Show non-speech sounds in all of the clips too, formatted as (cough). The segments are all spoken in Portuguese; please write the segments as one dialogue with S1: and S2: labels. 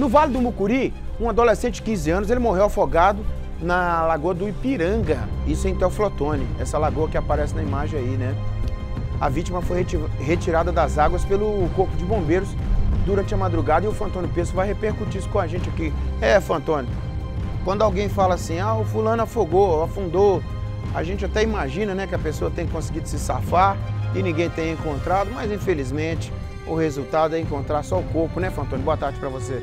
S1: No Vale do Mucuri, um adolescente de 15 anos, ele morreu afogado na Lagoa do Ipiranga, isso em Teoflotone, essa lagoa que aparece na imagem aí, né? A vítima foi retirada das águas pelo Corpo de Bombeiros durante a madrugada e o Fantônio Peço vai repercutir isso com a gente aqui. É, Fantônio, quando alguém fala assim, ah, o fulano afogou, afundou, a gente até imagina né, que a pessoa tem conseguido se safar e ninguém tem encontrado, mas infelizmente o resultado é encontrar só o corpo, né, Fantônio? Boa tarde para você.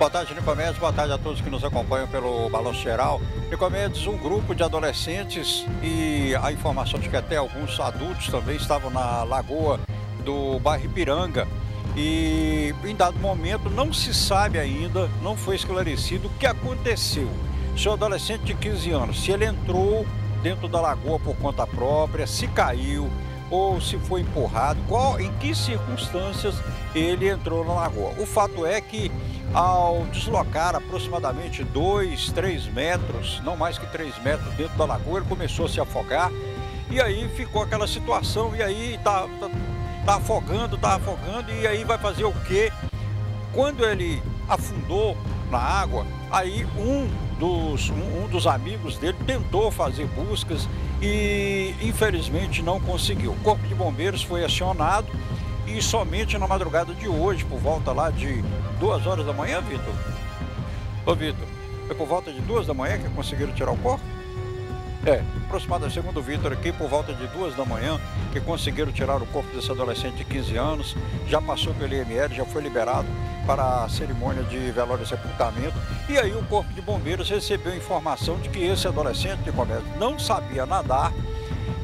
S2: Boa tarde, Nicomedes. Boa tarde a todos que nos acompanham pelo Balanço Geral. Nicomedes, um grupo de adolescentes e a informação de que até alguns adultos também estavam na lagoa do bairro Ipiranga. E em dado momento não se sabe ainda, não foi esclarecido o que aconteceu. Se o adolescente de 15 anos, se ele entrou dentro da lagoa por conta própria, se caiu, ou se foi empurrado, qual, em que circunstâncias ele entrou na lagoa. O fato é que ao deslocar aproximadamente 2, 3 metros, não mais que 3 metros dentro da lagoa, ele começou a se afogar e aí ficou aquela situação, e aí tá, tá, tá afogando, tá afogando, e aí vai fazer o quê? Quando ele afundou na água, aí um dos, um, dos amigos dele tentou fazer buscas e infelizmente não conseguiu. O Corpo de Bombeiros foi acionado e somente na madrugada de hoje, por volta lá de duas horas da manhã, Vitor? Ô Vitor, foi por volta de duas da manhã que conseguiram tirar o corpo? É, aproximadamente, segundo o Vitor aqui, por volta de duas da manhã, que conseguiram tirar o corpo desse adolescente de 15 anos, já passou pelo IML, já foi liberado para a cerimônia de velório e sepultamento. E aí o Corpo de Bombeiros recebeu informação de que esse adolescente de comércio não sabia nadar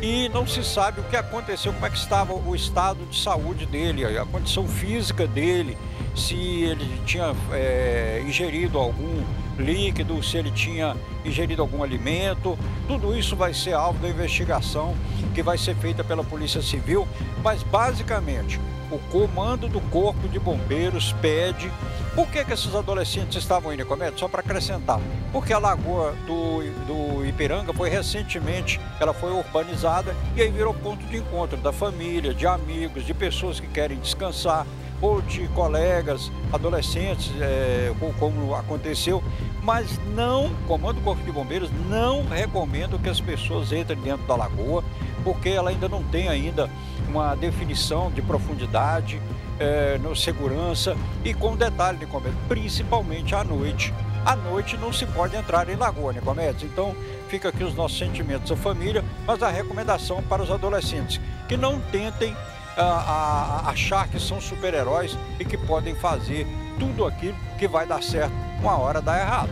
S2: e não se sabe o que aconteceu, como é que estava o estado de saúde dele, a condição física dele, se ele tinha é, ingerido algum líquido, se ele tinha ingerido algum alimento. Tudo isso vai ser alvo da investigação que vai ser feita pela Polícia Civil, mas basicamente o comando do Corpo de Bombeiros pede. Por que, que esses adolescentes estavam indo comédia? Só para acrescentar. Porque a lagoa do, do Ipiranga foi recentemente, ela foi urbanizada e aí virou ponto de encontro da família, de amigos, de pessoas que querem descansar ou de colegas, adolescentes, é, como aconteceu, mas não, comando do Corpo de Bombeiros não recomendo que as pessoas entrem dentro da lagoa, porque ela ainda não tem ainda uma definição de profundidade, é, no segurança e com detalhe, Nicomedes, principalmente à noite. À noite não se pode entrar em lagoa, Nicomedes. Então fica aqui os nossos sentimentos à família, mas a recomendação para os adolescentes que não tentem a, a, achar que são super-heróis e que podem fazer tudo aquilo que vai dar certo, uma hora dá errado.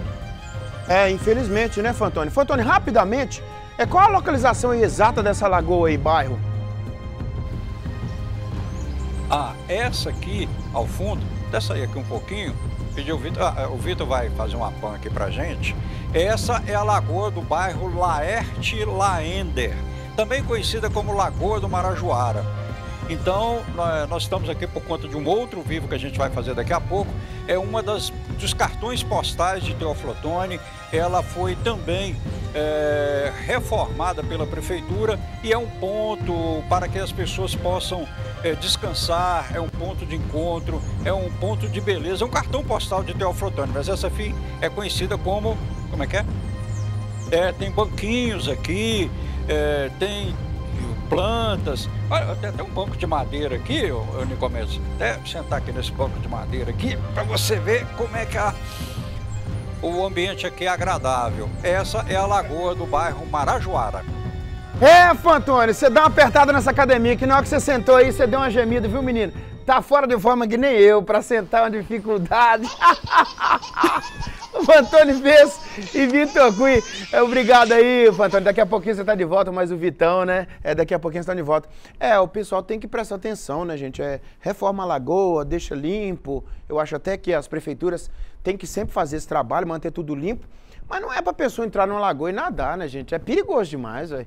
S1: É, infelizmente, né, Fantoni? Fantoni, rapidamente, é qual a localização exata dessa lagoa aí, bairro?
S2: Ah, essa aqui, ao fundo, dessa aí aqui um pouquinho, o Vitor, ah, é, o Vitor vai fazer uma pan aqui pra gente. Essa é a lagoa do bairro Laerte Laender, também conhecida como Lagoa do Marajoara. Então, nós estamos aqui por conta de um outro vivo que a gente vai fazer daqui a pouco. É uma das dos cartões postais de Teoflotone. Ela foi também é, reformada pela prefeitura e é um ponto para que as pessoas possam é, descansar, é um ponto de encontro, é um ponto de beleza, é um cartão postal de Teoflotone. Mas essa FII é conhecida como, como é que é? é tem banquinhos aqui, é, tem plantas. Olha, tem até um banco de madeira aqui, ô, Nicomedes. Até sentar aqui nesse banco de madeira aqui, para você ver como é que a, o ambiente aqui é agradável. Essa é a lagoa do bairro Marajoara.
S1: É, Fantônio, você dá uma apertada nessa academia, que na hora que você sentou aí, você deu uma gemida, viu, menino? Tá fora de forma que nem eu, para sentar é uma dificuldade. (laughs) (laughs) Fantoni fez e Vitor Cui. É, obrigado aí, Fantoni. Daqui a pouquinho você tá de volta, mas o Vitão, né? É, daqui a pouquinho você tá de volta. É, o pessoal tem que prestar atenção, né, gente? É, reforma a lagoa, deixa limpo. Eu acho até que as prefeituras têm que sempre fazer esse trabalho, manter tudo limpo. Mas não é pra pessoa entrar numa lagoa e nadar, né, gente? É perigoso demais, velho.